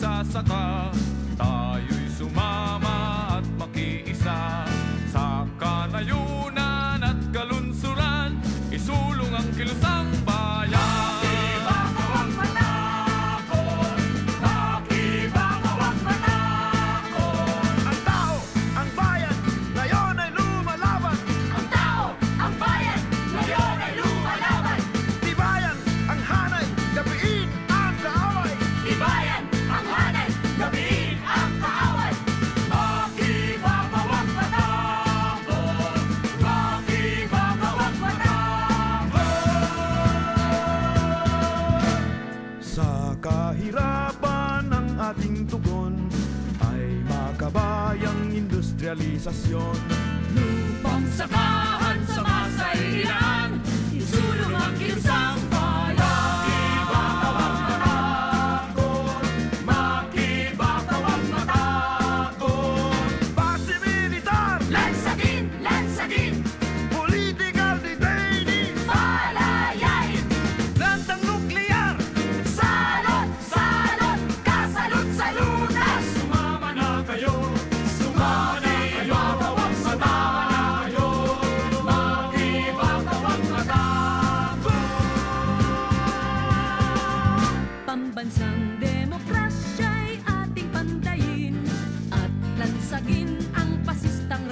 magsasaka. Tayo'y sumama at makiisa. Sa kanayunan at kalunsuran Isulong ang kilusan ating tugon ay makabayang industrialisasyon. Lupang samahan sa masairan, isulong ang kinsang bayan. Lansa din, lansa din, bansang demokrasya'y ating pantayin at lansagin ang pasistang